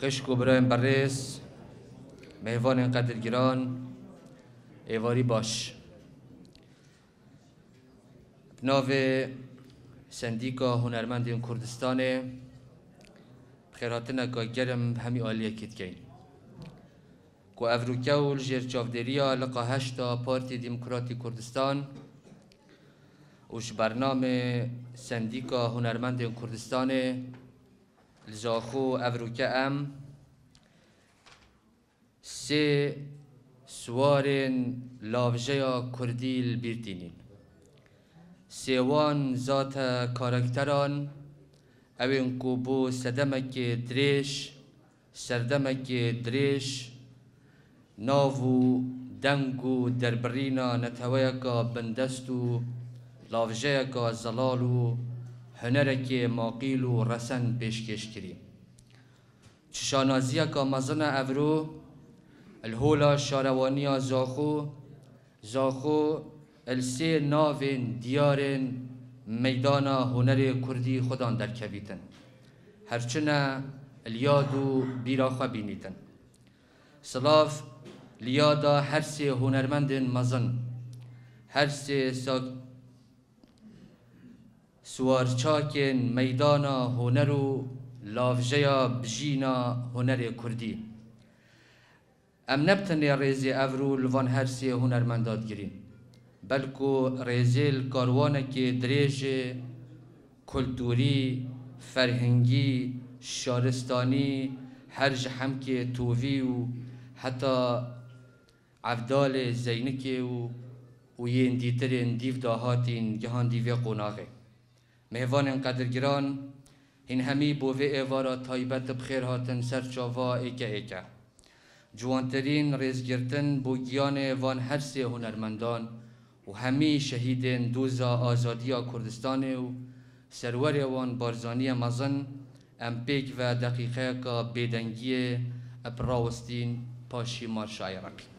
خشک و برایم بررس مهوان قدرگیران ایواری باش. ناو سندیکا هنرمند کردستان خیراتنا که گرم همی آلیه کت کین. کو افروکول جیر چافدریا لقا هشتا پارتی دموکراتی کردستان. وش برنامه سندیکا هنرمند کردستان. لزاخو أفروكا أم سي سوارن لافجيا كردي البيرتينين سيوان ذات كاركتران اوين كوبو سدمك دريش سردمك دريش ناوو دنگو دربرینا نتویکا بندستو لافجیکا زلالو هنرک ماقیل و رسن پیشکش کری چشانازیکا مزن افرو الهولا شاروانیا زاخو زاخو السی ناوین دیارن میدان هنر کردی خودان در کویتن هرچنه الیادو بیراخوا بینیتن. سلاف لیادا هر سه هنرمند مزن. هر سه سوارچاکن میدانا هنر و لاوجیا بجینا هنر کردی ام نبتن ریزی افرو لوان هر سه هنرمندات گرین بلکو ریزیل کاروانه که دریج کلتوری فرهنگی شارستانی هر جحم که تووی و حتی عبدال زینکی و و ین دیترین دیو داهاتین جهان دیوی قناغه مهوان قدرگران این همی بوه ایوارا تایبت بخیر هاتن سر چاوا ایکا ایکا جوانترین ریزگرتن بو گیان وان هر سه هنرمندان و همی شهیدین دوزا آزادیا کردستان و سرور وان بارزانی مزن ام پیک و دقیقه کا بیدنگی ابراوستین پاشی مارشای رقیب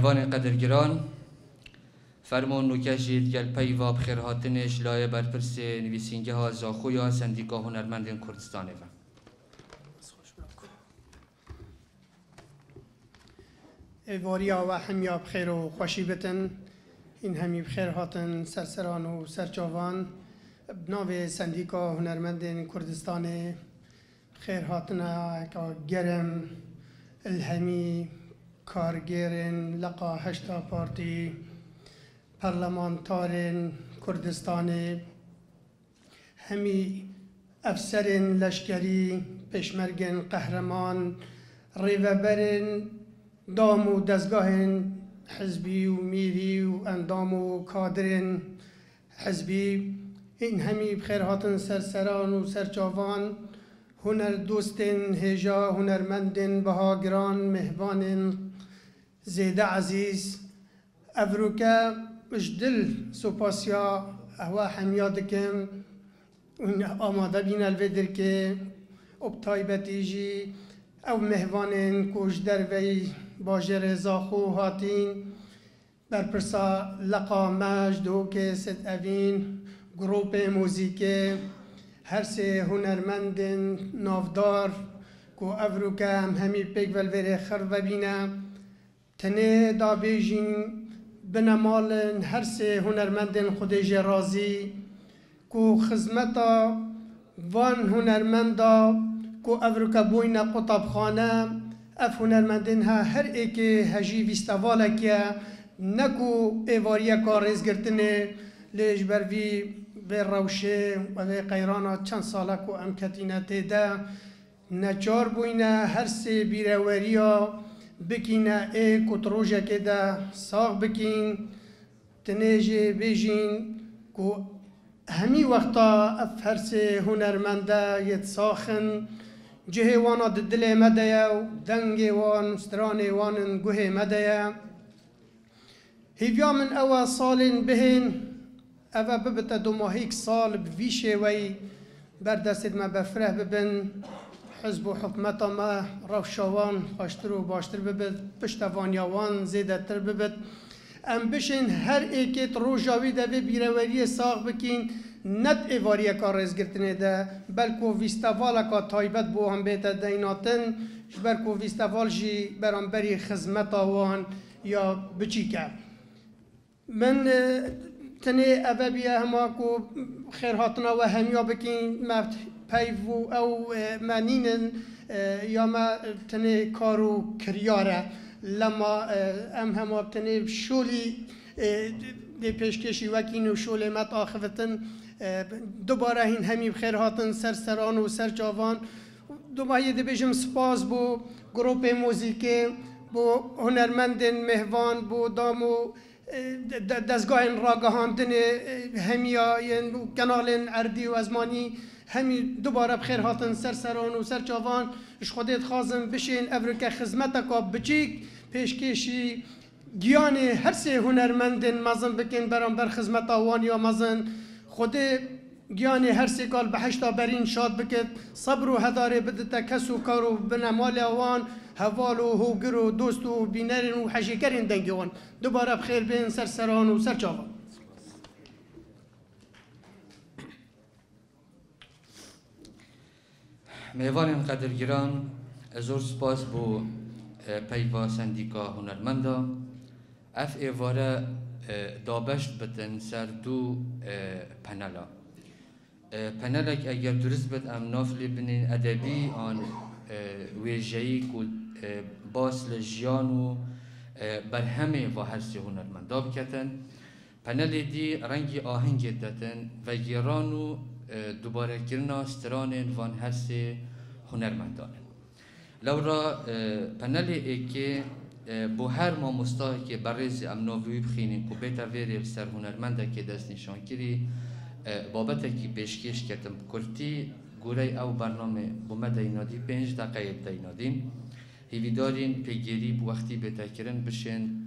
مهوان قدرگران. فرمون نوکشید گل پیوا بخیر هاتنش لایه برپرس نویسینگه ها زاخویا سندیکا هنرمند کردستانه و. ایواریا و همیا بخیر و خوشی بتن. این همی بخیر هاتن سرسران و سرچاوان بناو سندیکا هنرمند کردستان. خیر هاتنا گرم. الهمی کارگرین لقا هشتا پارتی پرلمانتارین کردستان همی افسرین لشکری پشمرگن قهرمان ریوبرین دام و حزبی و میری و اندام و کادرین حزبی. این همی بخیر هاتن سرسران و سرچاوان هنر دوستن هجا هنرمندن بهاگران مهوانن زيد عزيز أفروكا جدل سوباسيا أهوا حميا دكم آماده بين الفدر كي وبطايبتيجي أو مهوانين كوش دروي باجر زاخو هاتين. برپرسا لقا مجد و ست اوین گروپ موزیکه هر سه هنرمند نافدار كو افروکه هم همی پیک ولوره خر و تنه دا بیجین بنمالن هر سه هنرمندن خودش رازی کو خدمتا وان هنرمندا کو افروکا بوینا قطب خانه اف هنرمندن ها هر ایک هجی ویستواله که نکو ایواریا کار رزگرتنه لیش بروی به روشه و به قیرانا چند ساله کو ام کتینه تیده نچار بوینه هر سه بیروریا بکینه بکینە ئێ کوتڕۆژەکێدا ساغ بکین تنێژێ بێژین و هەمی وەختا ئەف هەرسێ هوەرمەندە یەت ساخن cihê wana di dilê me de ye û dengê wan stranê wan in guhê me de ye. Hêviya min ew e salên bihên ev e bibite domahîk sal bi vî şêwey berdestê me befreh bibin حزب و حکمت ما روشاوان خوشتر و باشتر ببد پشتوانیاوان زیده تر ببد ام بشین هر ایکت روژاوی ده به بیروری ساق بکین ند ایواری کار رزگرتنه ده بلکو ویستوال کا تایبت بو هم بیت دیناتن بلکو ویستوال جی برانبری خدمت آوان یا بچی کرد من تنه ابابیه هما کو خیر هاتنا و همیا بکین ما پیو او منینن یا ما تنه کارو کریاره. لما ام هما تنه شولی دی پیشکشی وکین و شولی مت آخفتن دوباره این همی بخیر هاتن سر سران و سر جوان. دوباره دی بجم سپاس بو گروپ موزیکی بو هنرمندن مهوان بو دامو دستگاه راگهاندن همیا کنال اردی و ازمانی. همی دوباره بخیر هاتن سر سران و سر چاوان اش خودت خازم بشین افریکا خدمت کا بچیک پیشکشی گیان هر سه هنرمندن مزن بکن برانبر خدمت آوان یا مزن خود گیان هر سه کال به هشتا برین شاد بکد صبر و هداره بدتا کس و کارو بنمال آوان هوال و هوگر و دوست و بینرین و حشیکرین دنگوان دوباره بخیر بین سر سران و سر چاوان. میوان قدرگیران زور سپاس بو پیوا سندیکا هنرمندا اف ایواره دابشت بتن سر دو پنلا. پنلک اگر درست بد ام نافلی بنین ادبی آن ویژهی باس لجیان و بر همه و هرسی هنرمندا بکتن. پنل دی رنگی آهنگ دتن و گیران و دوباره کرنا ستران وان هرسی هنرمندان. لورا پنل ای که بو هر ما مستاهی که برز امناوی بخینین که بیتا ویری سر هنرمنده که دست نشان کری بابت کی پیشکش کردم کرتی گوره او برنامه بومه دینادی پنج دقیقه دینادین هیوی دارین پیگیری بو وقتی بیتا کرن بشین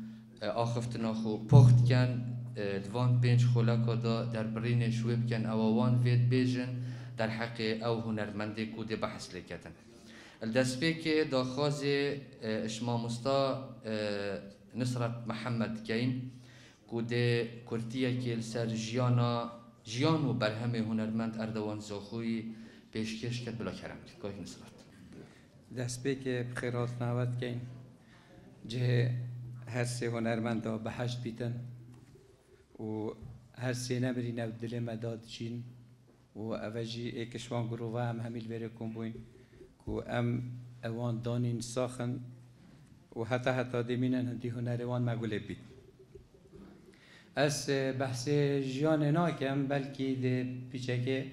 آخفتنا خو پخت کن. دوان پنج خلاکا دا در برین شویب کن اووان وید بیجن در حق او هنرمنده کود بحث لکتن الدست که دا خاز اشما مستا نصرت محمد کین کود کرتیه که سر جیانا جیان و برهم هنرمند اردوان زاخوی پیشکش کرد بلا کرم گاهی نصرت دست که بخیرات نوت کین جه هر سه هنرمند به هشت بیتن. و هر سه نمری نو دل مداد چین و اوجی ایکشوان گروه هم همیل بره کن بوین که ام اوان دانین ساخن و حتی حتی دمینن هندی هنروان مگوله بید از بحث جیان ناکم بلکه ده پیچه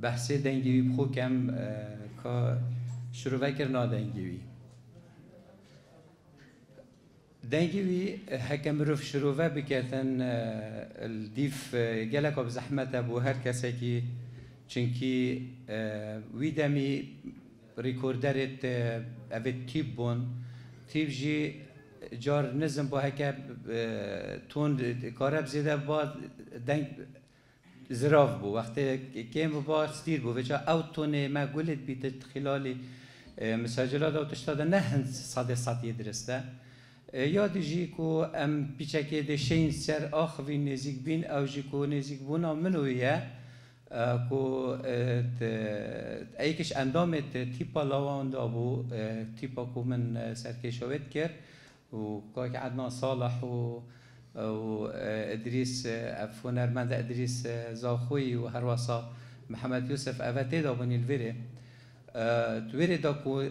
بحث دنگیوی بخو کم که شروع کرنا دنگیوی دنگیوی حکم روف شروع بکردن الدیف گلک اب زحمت ابو هر کسی که چنکی وی دمی ریکوردرت اوید تیب بون. تیب جی جار نزم با هکه تون کارب زیده با دنگ زراف بو. وقتی کم با ستیر بو. وجا أو تونه ما گولت بیت خلال مساجلات أو تشتاده نه هند صد صد درسته. یاد جی کو ام پیچکه ده شین سر آخوی نزیک بین أو جی کو نزیک بونا منویه کو ایکش اندامت تیپا لاوان دا بو تیپا کو من سرکشوت کرد و كاك عدنان صالح و و ادريس فونرمند ادريس زاخوي و هروسا محمد يوسف افتي دا بني الفيري تويري دا كو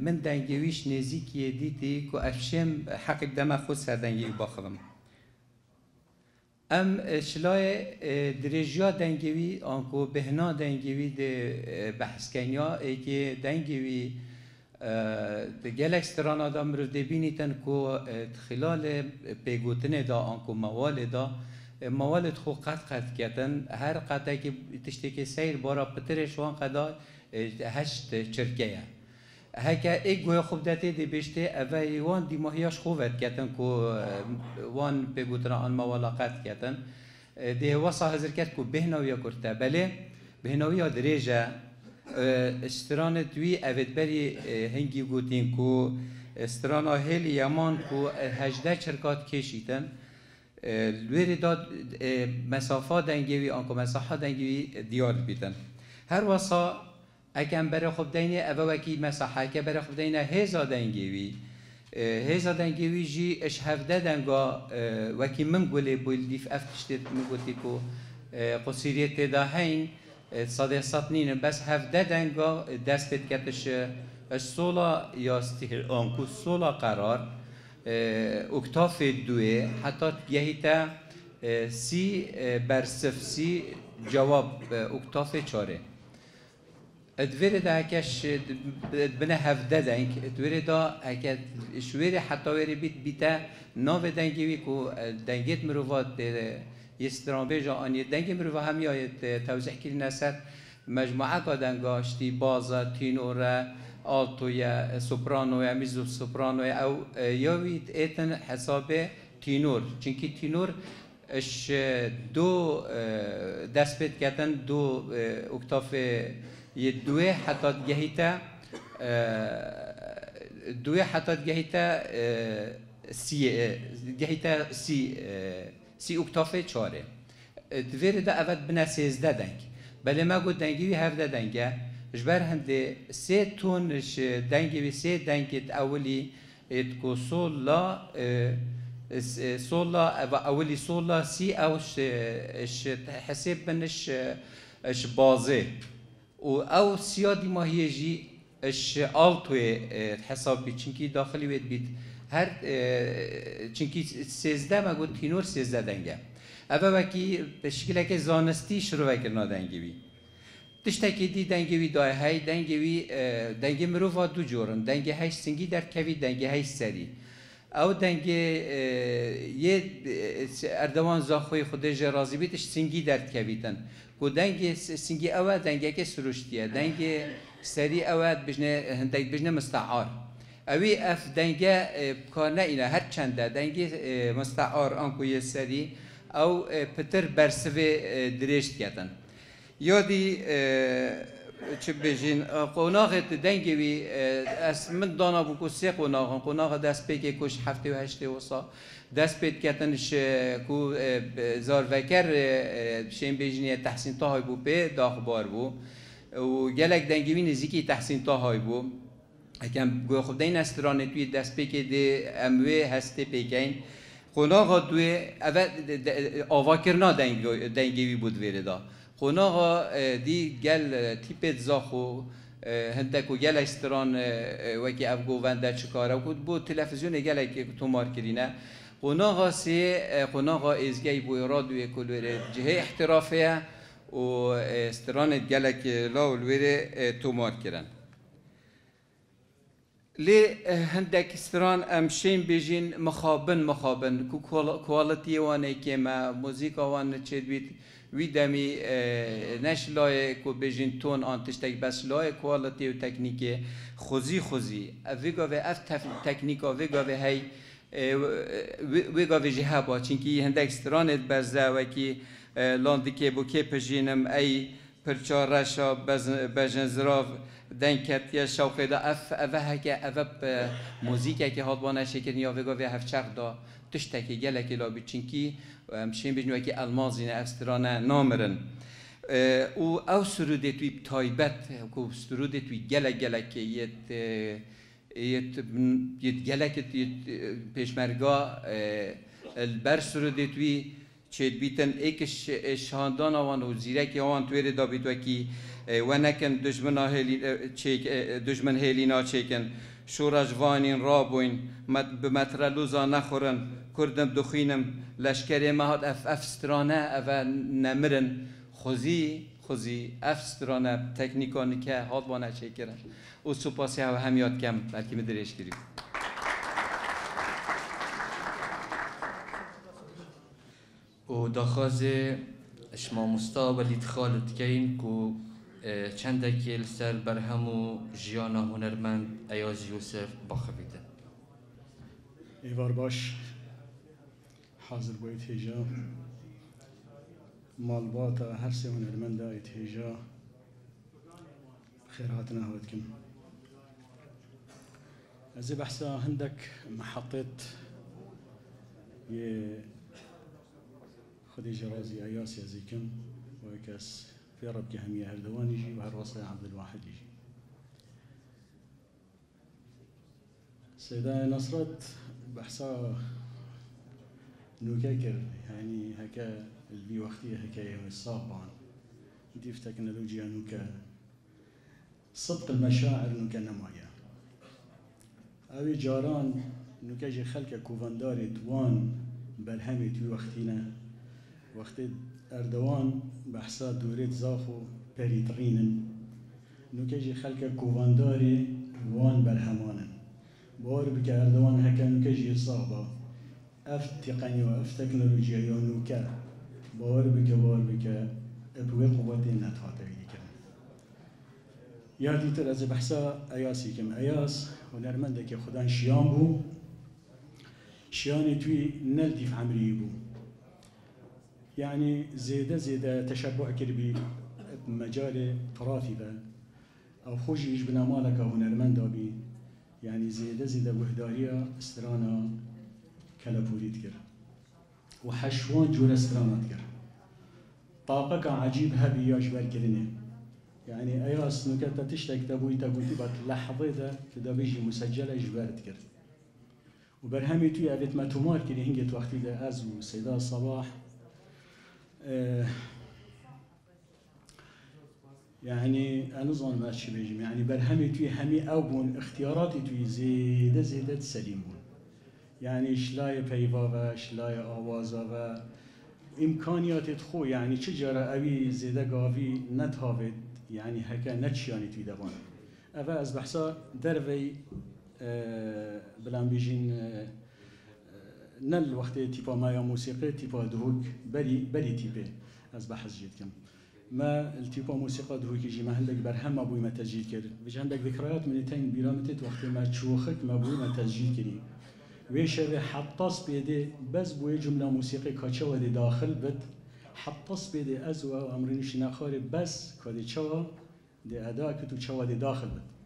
من دنگويش نزيكي ديتي كو افشم حق دم خود سر دنگي باخدم ام شلای درجیا دنگوی آنکو بهنا دنگوی ده بحث کنیا ای که دنگوی گلک ستران آدم رو دبینیتن کو خلال پیگوتن دا آنکو موال دا موالد خو قد قد کتن هر قطعه که تشتی که سیر بارا پترش وان قدا هشت چرکه هکا ایک گویا خوب داته دی بشته اوه وان دی ماهیاش خوبت کتن کو وان بگوتنا آن قد کتن. دی وصا هزر کت کو بهناویا کرته بله بهناویا دریجه استران دوی اوید بری هنگی گوتین کو استران هیلی یمان کو هجده چرکات کشیتن لوری داد مسافه دنگوی آنکو مساحه دنگوی دیار بیتن هر وصا خوب دینه اوه وکی مساحه که بر خوب دینه هزا دنگوی جی اش هفده دنگا وکی من گوله بویل دیف افتشتید من گوتی کو قصیریت دا صادق سطنین بس هفده دنگا دست بید کتش الصولا يستهل أنكو الصولا قرار. اكتاف دوه حتى يهيتا سي برسف سي جواب اكتاف چاره. ادویر دا هکش بنا هفده دنگ ادویر دا هکت شویر حتی ویری بیت بیتا ناو دنگی وی کو دنگیت مروفات یستران بیجا آنی دنگی مروفا هم یایت توضیح کری نسد مجموعه که دنگاشتی بازا تینوره آلتویا سوپرانویا میزو سوپرانویا او یاوید ایتن حساب تینور. چونکی تینور اش دو دست بید کتن دو اکتاف يدوي حتات جهيتا آه، دوي حتى آه، آه، جهيتا سي جهيتا سي سي اوكتوفي تشوري دویر دا اوت بنا سیزده دنگ بل ما گو دنگی وی هفته دنگه جبر هندي سي تونش دنكي وی سي دنكي تاولي اتكو سولا سولا اولي سولا سي أو ش حسب بنش ش بازي او سیادی ماهیه جی اش آلتوی حساب بی چنکی داخلی وید بید هر چنکی سیزده ما گود تینور سیزده دنگه اوه وکی شکل که زانستی شروع وکرنا دنگی بی تشتکی دی دنگی وی دای های دنگی وی دنگی مروفا دو جورن دنگی های سنگی در کوی دنگی سری او دنگی یه اردوان زاخوی خودش رازی بیتش سنگی در کویتن کو دنگی سنگی اول دنگی که سروشتیه دنگی سری اول بجنه هندک بجنه مستعار اوی اف دنگی کار نه اینا هر چنده دنگی مستعار آنکو یه سری او پتر برسوه درشت کتن یادی چه بجین قناغ دنگی وی اس من دانا بو کو سی قناغ قناغ دست پیک کش هفته و هشته وسا. دست پید کتنش کو زار وکر شین بجینی تحسین تا بو به داغ بار بو. و گلک دنگی وی نزیکی تحسین تا بو. اکم گو خود دین استرانه توی دست پیک دی اموی هسته پیکین. قناغ دوی اول آوا کرنا دنگی وی بود ویره دا قناغا دی گل تیپت زاخو هندک و گل استران وکی افگو ونده چکاره و بو تلفزیون گل که تومار کرینه قناغا سی قناغا ازگی بو ارادوی کلوره جهه احترافیه و استران گل که لا ولوره تومار کرن. لی هندک استران ام شین بیجین مخابن مخابن کو کوالتی وانه که ما موزیک وانه چید بیت وی دمی نش لای کو بجین تون آن تشتک بس لای کوالتی و تکنیک خوزی خوزی. ویگا و اف تکنیکا ویگا و هی ویگا و جهه با. چینکی هندک استرانت برزه و کی لاندی که بو که پجینم ای پرچار رشا بجن زراف دنکت یا شوقی دا. اف اوه هکه اوه موزیک که حال شکر یا ویگا و هفچق دا. تشتکی گلکی لابی. چینکی مشين بجنو كي المازينا استرانا نامرن و او سرودت وی تایبت کو سرودت وی گله گله که یت یت یت گله که پیشمرگا البر سرودت وی چید بیتن ایکش شاندان آوان و زیرک آوان تویر دا بیتو کی و نکن دشمن هلی چیک دشمن هلینا چیکن شورج وانین رابوین به مترلوزا نخورن کردم دخینم لشکری ما هات اف اف سترانه اف نمرن خوزی خوزی اف سترانه تکنیکانی که هات بانه چه کرن و سپاسی ها هم یاد کم بلکه مدرش گیریم و داخوازه اشما مستا ولید خالد کین کو آه، چندێکی لەسەر بەرهەم و ژیانە هوەرمەند ئەیاز یوسف بەخەبیتن ئێوار باش. حەزر بۆی تێژە ماڵباتە هەرسێ هوەرمەندە ئێتێژە خێرهاتە ناوەتکەم ئەزێ بەحسا هەندێک مەحەقێت خدیجە ڕازی ئەیاسی ئەزیکم. وەکەس في رب همية هردوان يجي وهالرصا عبد الواحد؟ يجي. السيدة نصرت بحسها نكاكر يعني هكا البي وقتية هكا الصابان ديف تكنولوجيا نكا صدق المشاعر نكا نمايا. أبي جاران نكا جي خلق كوفانداري دوان برهمي توي وقتينا وقت أردوان بحثا دوريت زافو بريترينن نوكيجي خلق كوفانداري وان برهمانن بار بك أردوان هكا نو كيجي صعبة. أف تقنيه أف تكنولوجيا يونوكا بار بك بار بك. بوي قوتي نتحاتي ديك يا ديتر از بحثا اياسي كم أياس ونرمندك خدان شيان بو. شياني توي نلدي في عمري بو. يعني زيادة زيادة تشبع كربي بمجال تراثي با. أو خوشي يش بنا مالك هنرمند بي يعني زيادة زيادة وهدارية استرانا كالابوري تكر وحشوان جور استرانا تكر طاقة عجيب هبي ياش بالكلمة يعني اياس نكتا تشتك تبوي تبوتي بات لحظة ده كده بيجي مسجلة جبارت كرت وبرهمي توي أبيت ما تمار كده هنجت وقتي ده از وسيدا صباح. يعني أنا ظن ما شي بيجي يعني برهمي توي همي أو بون اختياراتي توي زيادة زيادة سليم بون. يعني شلاي بيفا و شلاي آوازا و امكانيات تخو يعني چجرا اوي زيادة قاوي نتهاوت يعني هكا نتشياني توي دبان أفا از بحثا دروي بلان بيجين نل وقت تیپا مایا موسیقی تیپا دهوک بلی بلی تیپه از بحث جید کم ما التيبا موسيقى دهوكي جي ما هندك برهم أبوي ما تسجيل كر بيج هندك ذكريات من تين بيرامتت وقت ما تشوخك ما أبوي ما تسجيل كري ويش حطاس بيدي بس بوي جملة موسيقي كاتشوا دي داخل بت حطاس بيدي ازوا وامرنيش نخاري بس كادي تشوا دي ادا كتو تشوا دي داخل بت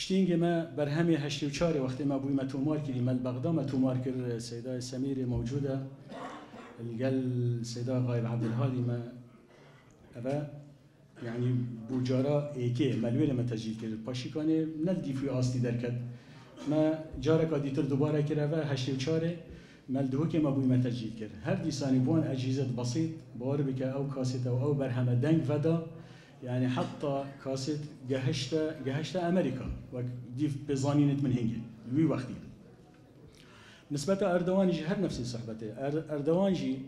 پشتینگه ما برهمی هشتی و چاری وقتی ما بوی ما تومار کردیم. مال بغداد ما تومار کرد سیدا سمیر موجوده القل سيدا غايب عبد الهادي ما. أبا يعني بوجارا ايكي ملوي لما تسجيل كرد باشي كاني نلدي في آستي دركت ما جارك ديتر دوباره كرا و هشتی و چاره ملدهو که ما بوی ما تسجیل کرد. هر دیسانی بوان اجهزه بسيط بار بك أو كاسيت أو أو برهمه دنگ ودا. يعني حتى كاسيت جهشت جهشت أمريكا وديف بزانينت من هنجي لوي وقتي نسبة أردوان جي هر نفس صحبته. أردوان جي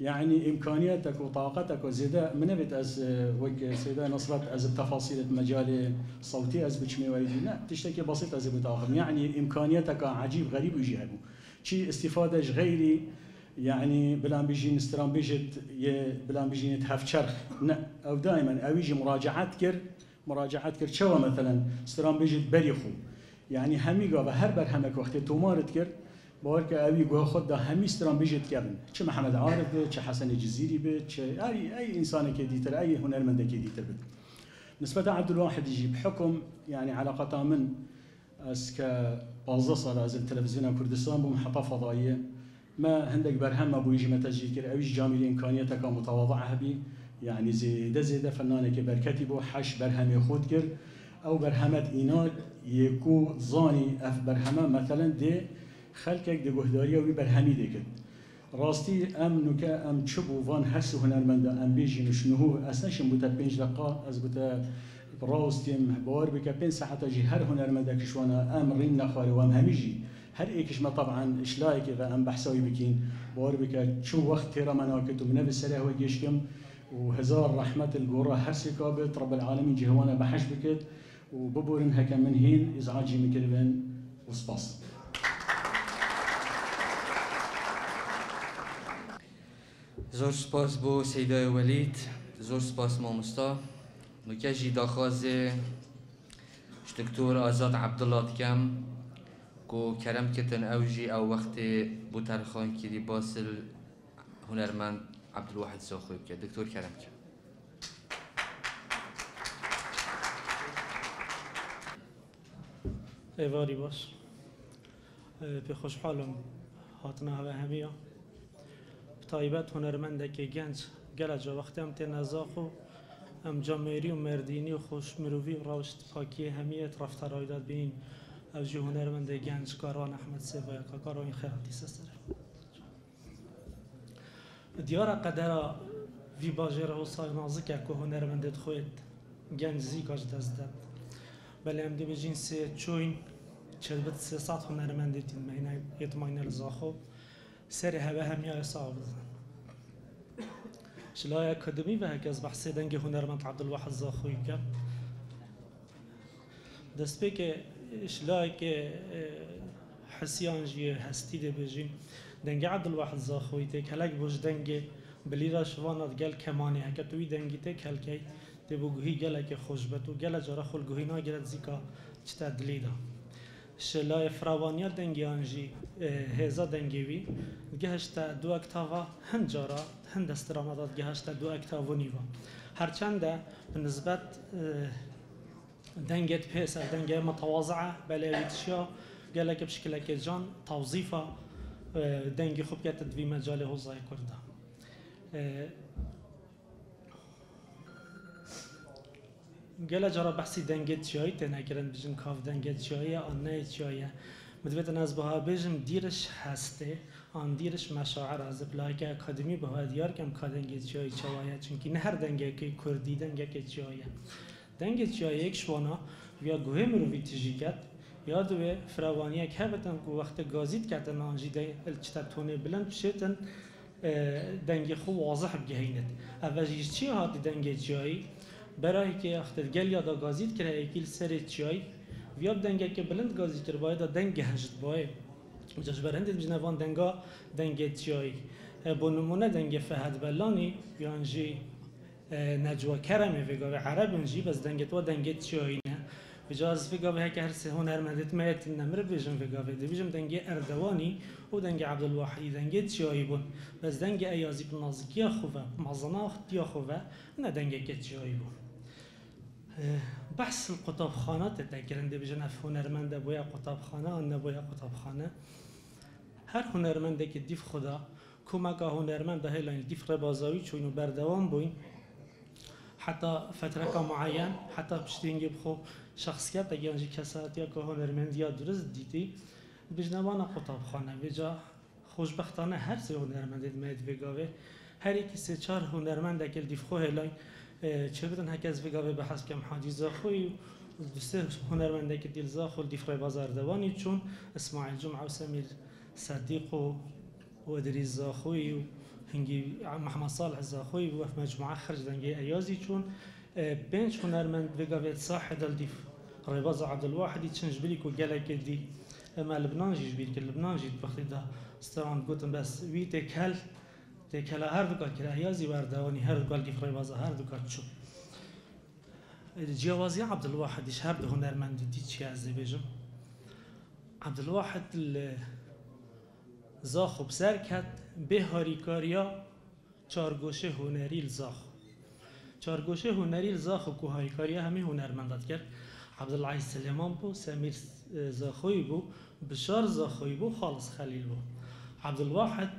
يعني إمكانياتك وطاقتك وزيادة من بيت أز وك سيدة نصرت أز التفاصيل المجال الصوتي أز بتشمي ويدي لا تشتكي بسيط أز بتاخر يعني إمكانياتك عجيب غريب هبو. شي استفادة غيري يعني بلان بيجين استرام بيجت بلان بيجي نتحف شرخ. أو دائما أو يجي مراجعات كر مراجعات كر شوا مثلا؟ استرام بيجت بريخو يعني همي قابا هر برهمك وقت تومارت كر بارك اوي گوه خود دا همي استران بيجت كبن چه محمد عارف بي چه حسن جزيري بي چه اي اي انسان که اي ای هنرمند كي ديتر بي نسبة عبد الواحد يجي بحكم يعني علاقتها من اسكا بازا صار از التلفزيون كردستان بمحطه فضائيه ما هندك برهم ما بويجي متجي كر اويش جامل امكانيتك متواضعه هبي يعني زيده زيده فنانه كبر بركتي حش برهم خود كر أو برهمت ایناد يكو زاني اف برهمه مثلا ده خلکک ده گهداری وی برهمی ده کد راستی ام نوکه ام چبو وان هست هنرمنده ام بیجی أصلا شم بوده بينج دقا از بوده راستیم بار بکه پنج ساعتا جی هر هنرمنده كشوانا ام رين نخاري وام هميجي هر ايكش ما طبعا اش لایک اذا ام بحسوي بكين بور بك شو وقت ترى مناكت سره نفس سلاح و وهزار رحمت البورة هر كابت رب العالمين جهوانا بحش بكت ببورن هكا من هين ازعاجي و وسباس زور سپاس بو سیدای ولید زور سپاس مامستا نکجی داخوازه دکتور آزاد عبدالله کم کو کرم کتن اوجی او وقت بو ترخان کری باسل هنرمند عبدالواحد ساخوی که دکتور کرم کم ایواری باش. به خوشحالم. هاتنا هوا همیا. تایبەت هوەرمەندێکی گەنج گەلەجە وەختم تێ نەزاخ و ئەم جامێری و مردینی و خۆش مرۆڤی و ڕاوشت پاکی هەمیت ڕفتەڕایداد بین. ئەو ئەوژی هوەرمەندە گیانجکاران ئەحمد سێڤەکە این خەیاتی سەسەر دیار قەدەرە وی باژێرە و ساگ نازکە کە هوەرمەندێت خۆیت گەنجزی کاش دەست دەت بەلێ ئەم دەبێژین سێ چۆین چلبت سێ سات هوەرمەندێتین مەینە یتمانە لە زاخۆ سەری هەوە هەمیە به بزن از كدمي بها هنر من تعدل هنرمند زاخوی کرد دست كاب که شلایەکێ حسیان ژیە هەستی دەبێژین دەنگی عبدالواحد زاخۆی تێک هەلک بۆش دەنگێ بلیرا شوانات گەل کەمانی هەکە توی دەنگی تێک هەلکەی تێبوو گوهی گەلێکی خۆشبەت و گەلە جارە خۆل گوهی ناگرێت زیکا چتە دلیدا. شلای فراوانیا دەنگیانژی هێزا دەنگێوی گەهشتا دو ئەکتاوا هەند جارە هەند دەسترامەدات گەهشتا دو ئەکتاڤنیوە هەرچەندە بنسبەت دەنگێت پێسە دەنگێ مەتەوازع بەلێویتشیا گەلێکە بشکلەکە جان تاوزیفە دەنگی خوبکێتە دوی مەجای هۆزای کووردا گەلە جارە بەحسی دەنگێت چیایی؟ تێنەکردن بژن کاف دەنگێت چیایە ئەنەیە چیایە مدوێتە ناز بەها بێژم دیرش هەستێ ئان دیرش مەشاعر از بلاکە ئەکادمی بەها دیارکەم کا دەنگێت چیایی چاوایە چونکی نە هەر دەنگێکی کوردی دەنگێکی چیایە دەنگێت چیایەک شوانە یا گوهێ مرۆڤی تژیکەت یا دوێ فراوانیەک هەبتن و وەختە گازیت کاتە نانجی چتە تۆنێ بلند بشێتن دەنگی خو واضح بگەهینێت ئەڤژیش چی هاتی دەنگێت چیایی برای که اختر گل یا دا گازید کرده اکیل سر چای. ویاب دنگه که بلند گازی کرد باید دنگ هشت باید جاش برندید بجنوان دنگا دنگ چای. بو نمونه دنگ فهد بلانی بیانجی نجوا کرمه وگاوه عرب انجی بس دنگ تو دنگ چای نه بجاز وگاوه هک هر سه هنرمندت مایت نمر بیجم وگاوه دی بیجم دنگ اردوانی و دنگ عبدالواحدی دنگ چای بون؟ بس دنگ ایازی بنازکی خوبه مازنا اختیا خوبه نه دنگ چای بون. بحث القطابخانه تتذكرن بجن اف هنرمنده بویا قطابخانه آن نبویا قطابخانه. هر هنرمنده که دیف خدا کمک هنرمنده هیلان دیف ربازاوی چونو بردوام بوین. حتی فتره معین حتی بشتینگی بخو شخصیت اگه انجی کسات یا که هنرمند یا درست دیدی بجنوان قطابخانه. بجا خوشبختانه هر سه هنرمنده دمید وگاوه هر یکی سه چهار هنرمنده که دیف خو هیلان چه بدن هک از وگاوه به حسب کم حاجی زاخوی دوسته هنرمنده که دیل زاخو دیفره بازار دوانی چون اسماعیل جمعه و سمیر صدیق و ودري زاخوي هنگی محمد صالح زاخوی و مجموعه خرج دنگی ایازی چون آه، بینچ هنرمند بگوید صاحب دل دیف رباز عبد الواحد چنج بلی کو گلک دی اما آه، لبنان جیش بیر که لبنان جید وقتی دا استران گوتن بس وی تکل تکل هر دو کار کرا ایازی بردوانی هر دو کار آه، دیف رباز هر دو کار چون جوازي عبد الواحد يشهر هنرمند ديتشي عزيبيجم عبد الواحد زاخو بسركت به هاریکاریا چارگوشه هنری زاخ چارگوشه هنری زاخ و هاریکاریا همه هنرمندات کرد. عبدالله سلیمان بو سمیر زاخوی بو بشار زاخوی بو خالص خلیل بو عبدالواحد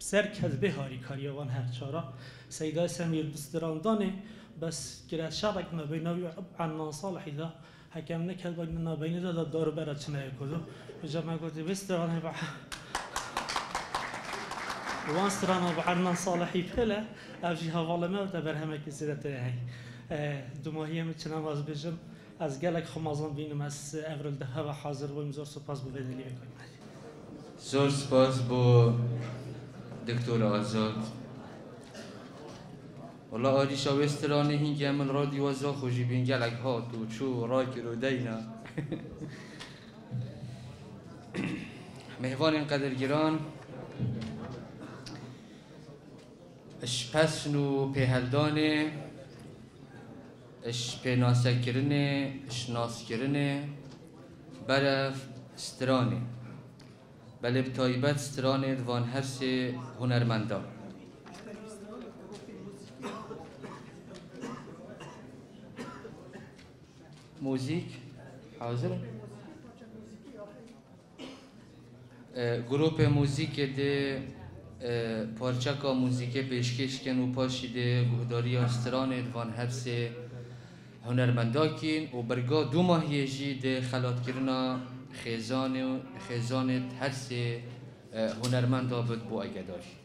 بسر کرد به هاریکاریا وان هر چارا. سیدا سمیر بستراندانه بس کرد شبک نبیناوی عنان صالحی دا. حکم نکرد باید نبینه دا دار برا چنه کدو. جمع گفتی بسترانه وان سترانا بعرنا صالحي فلا أجي هوالا ما وتبرهما كسيرة هاي دماهية متشنا واز بجم. از گلک خمازان بینم از اورل ده هوا حاضر بویم. زور سپاس بو بدلی بکنیم. زور سپاس بو دکتور آزاد. والله آدی شاوسترانه هینگی همون رادیو ازا خوشی بین گلک ها تو چو راکی رو دینا. مهوان قدرگران. اش پسن و پهلدانه اش پناسکرنه اش ناسکرنه برف سترانه بله بتایبت سترانه دوان هر سه هنرمندان موزیک؟ حاضره. گروپ موزیک ده پارچکا موزیک پیشکش کن و پاشی ده گهداری استران وان هر سه هنرمنداکین و برگا دو ماهیه جی ده خلات کرنا خیزان خیزان هر سه هنرمندا بود بو اگداری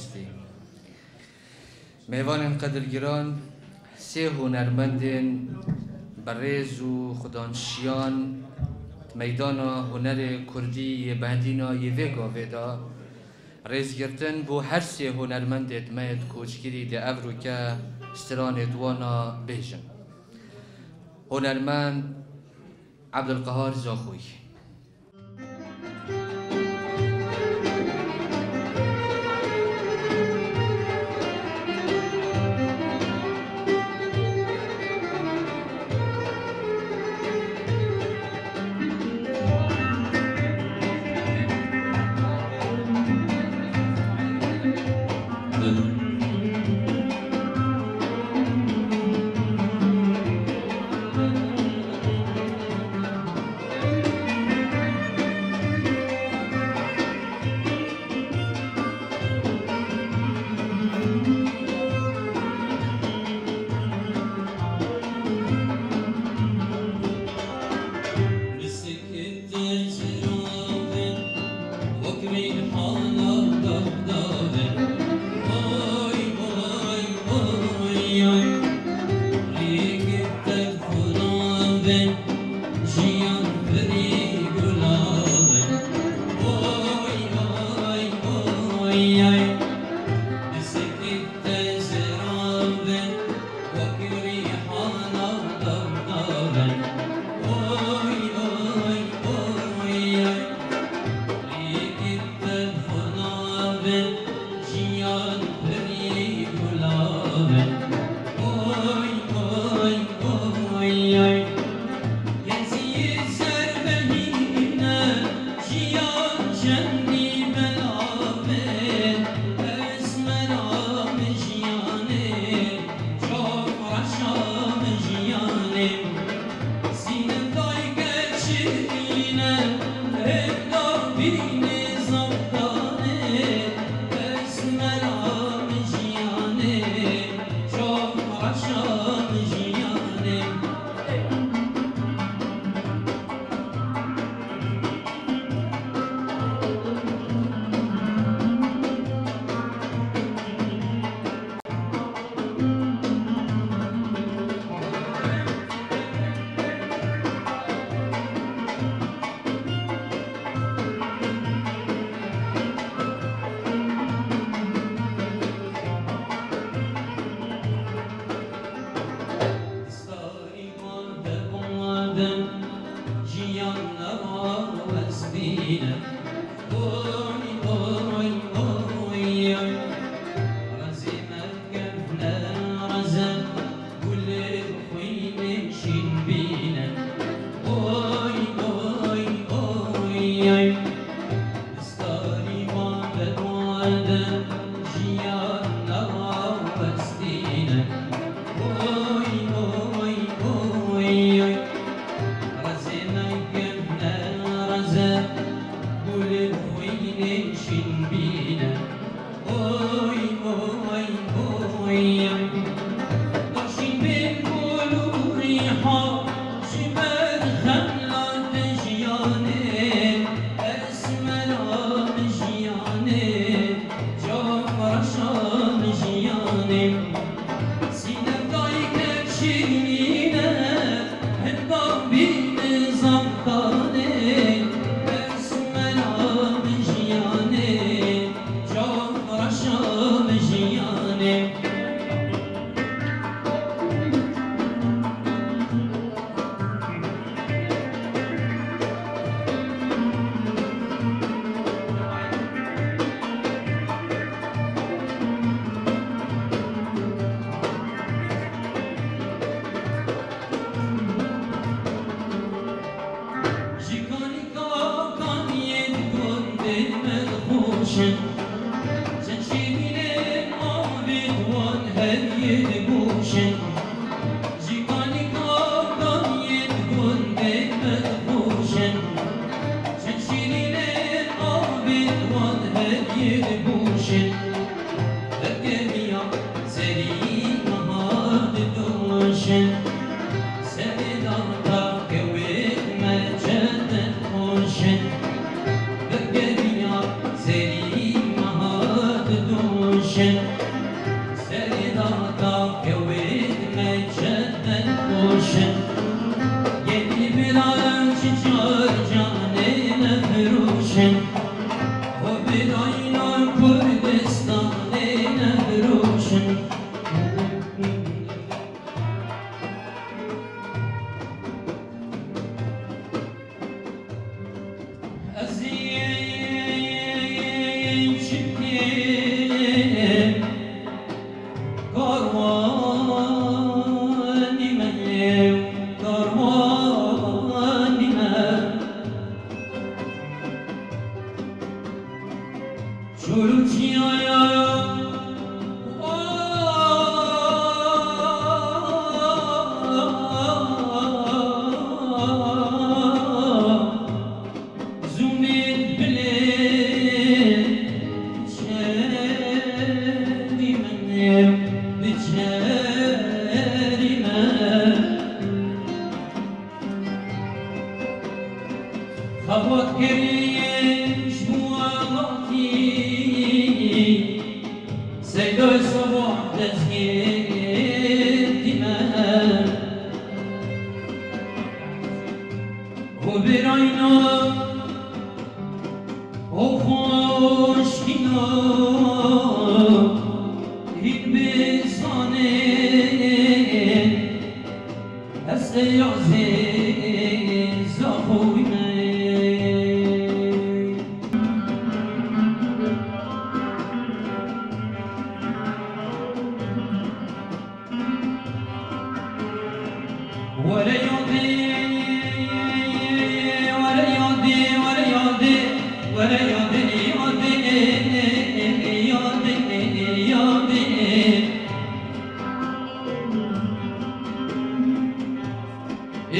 جوان پراستی میوان قدرگران سه هنرمند برز و خدانشیان میدان هنر کردی بهدینا یویگا ویدا ریز گرتن بو هر سه هنرمند مید کوچگیری ده افرو که ستران دوانا بیجن هنرمند عبدالقهار زاخوی.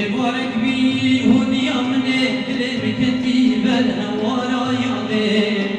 تبارك بي هدي من قلبك تيبل ورايا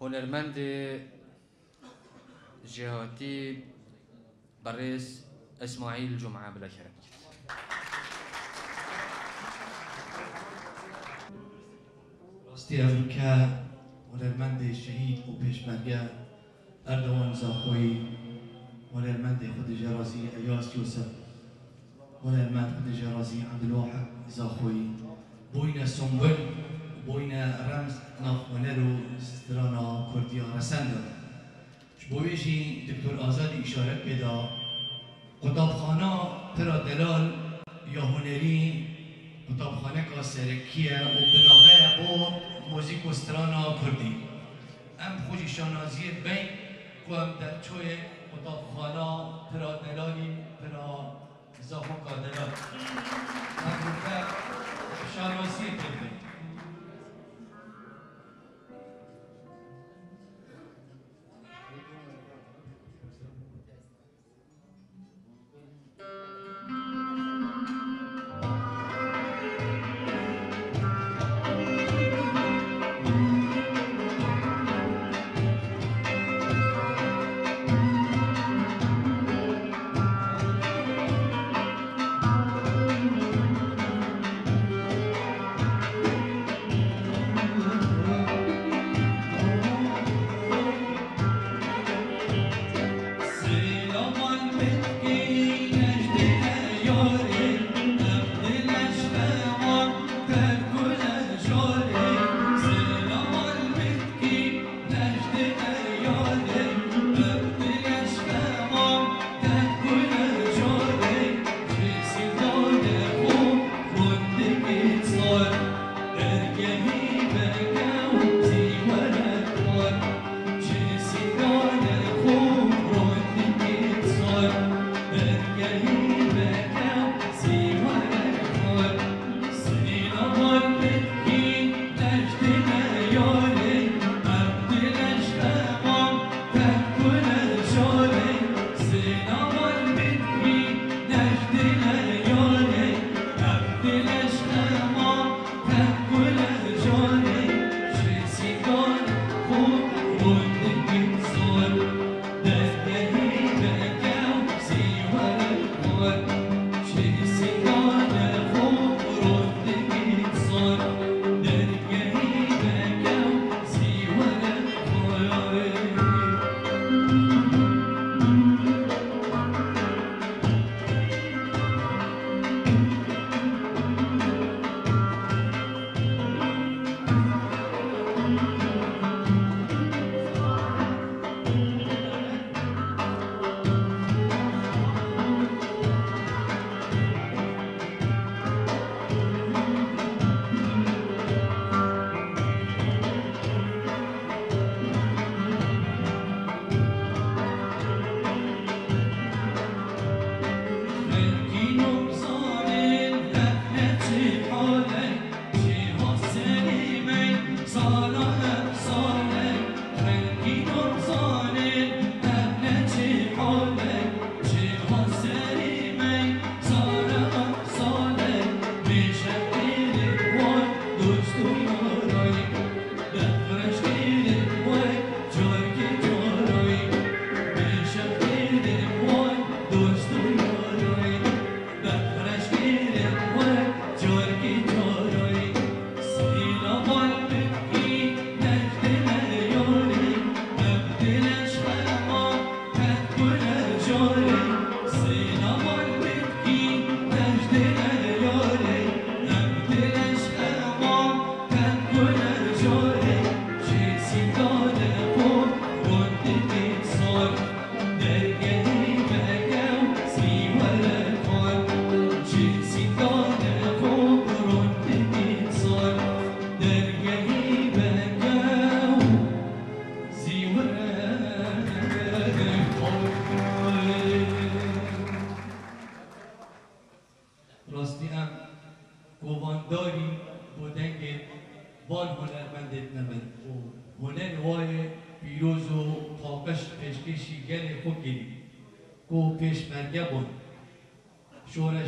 هنرمند جهاتی بريس اسماعيل جمعه بلا كرم راستی از که هنرمند شهید و پیشمرگه اردوان زاخوی هنرمند خود جرازی ایاس یوسف هنرمند خود جرازی عبدالواحد زاخوی بوین سنبل بوین رمز ناف هنر و سترانا کردیا رسند. بویشی دکتر آزادی اشاره پیدا. قطابخانه ترا دلال یا هنری قطابخانه کا سرکیه و بناغه بو موزیک و سترانا کردی. ام خوشی شانازی بین که ام در چوی قطابخانه ترا دلالی ترا زاخو کا دلال ام شانازی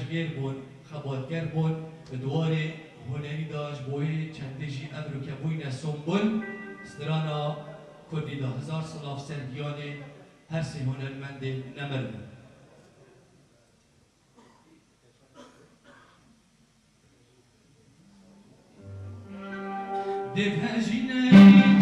کشمیر بود خبرگر بود دوار هنری داشت بوی چندشی امرو که بوی نسوم بون سترانا کردی ده هزار سلاف سرگیان هر سی هنرمند نمر بود هجی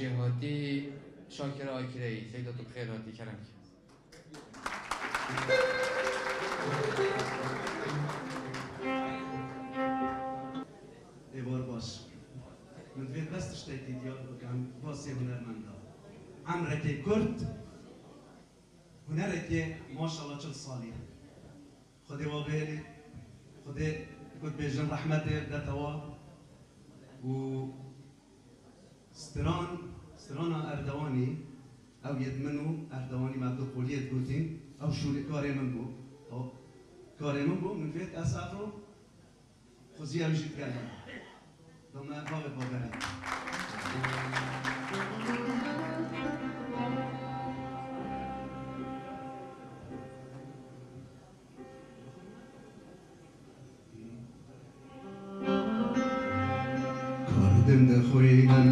جهادی شاکر آکیره ای تو خیراتی کرم بار باش. من دوید بستش تایتی دیار بکنم باسی هنرمندا. عمرک کرد هنره که ماشاءالله چل صالی. خود واقعی خود گفت بیجن رحمت دتوا و سران سران اردواني أو يدمنو اردواني مع دخولية بوتين أو شو كاري من بو. أو كاري من بو من فيت اسافرو خوزي امجي كاري دوما باغي باغي Kardem de khoydan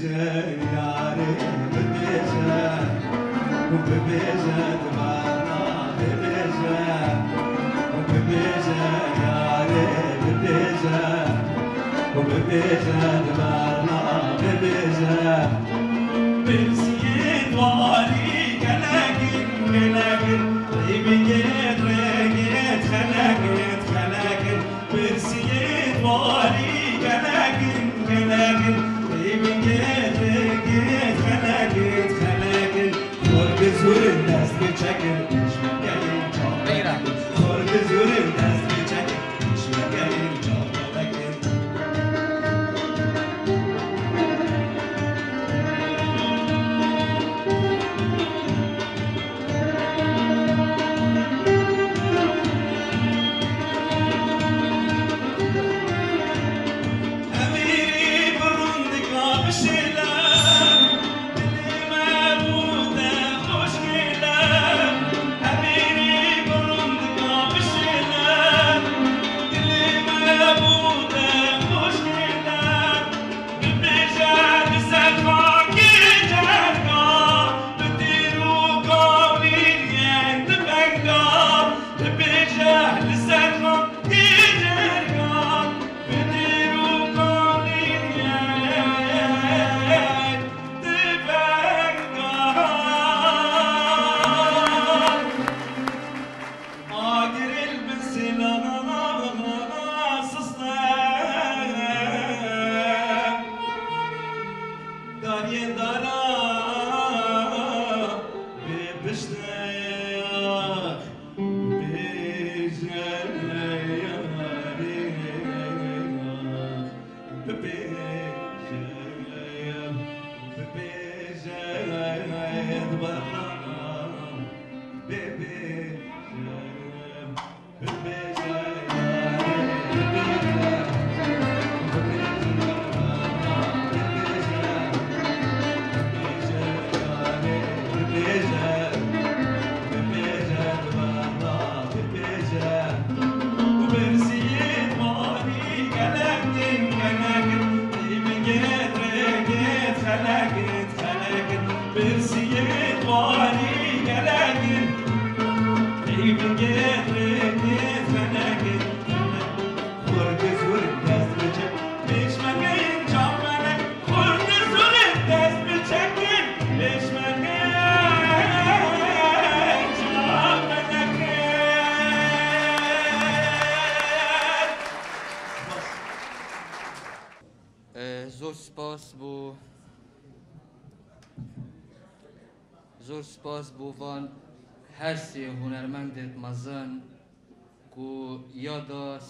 Jesus.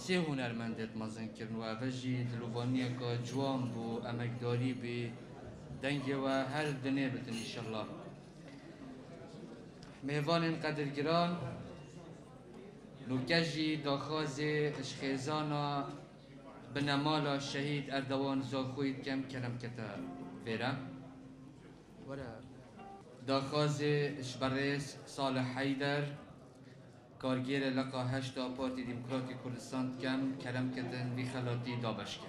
سه هنرمندت مزن کرن و اوجی دلوانی که جوان بو امکداری بی دنگ و هر دنه بتن انشالله مهوان قدرگران نوکجی داخاز اشخیزانا بنمالا شهید اردوان زاخوید کم کرم کتا. فیرم داخاز اشبرس صالح حیدر کارگیر لقا هشتا پارتی دموکراتی کردستان کم کرم کتن بی خلاتی دابش کن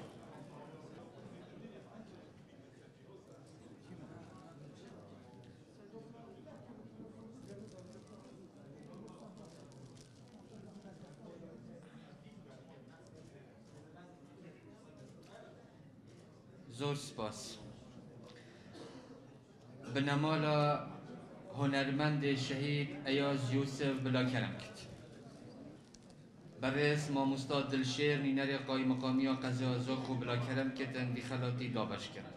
زور سپاس. به هنرمند شهید ایاز یوسف بلا کرم کت برس ما مستاد دلشیر نینر قای مقامی و قضی آزاخو بلا کرم کتن بی خلاتی دابش کرد.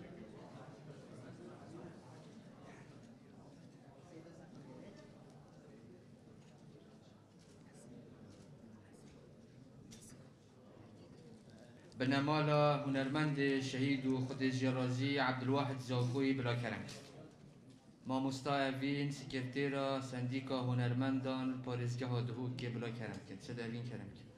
به هنرمند شهید و خود جرازی عبدالواحد زاخوی بلا کرم کرد ما مستعوین سکرتیرا سندیکا هنرمندان پارزگاه دهو که بلا کرم کرد چه دوین کرم کرد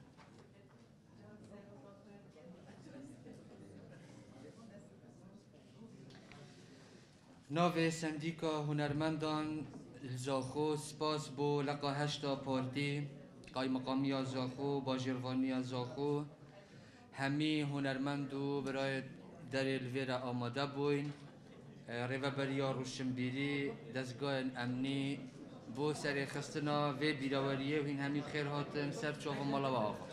ناو سندیکا هنرمندان زاخو سپاس بو لقا هشتا پارتی. قای مقامی زاخو با جروانی زاخو. همی هنرمندو برای در الویرا آماده بوین ریوبریا روشنبیری دستگاه امنی بو سر خستنا و بیراوریه و این همین خیر هاتن سر مالا و آقا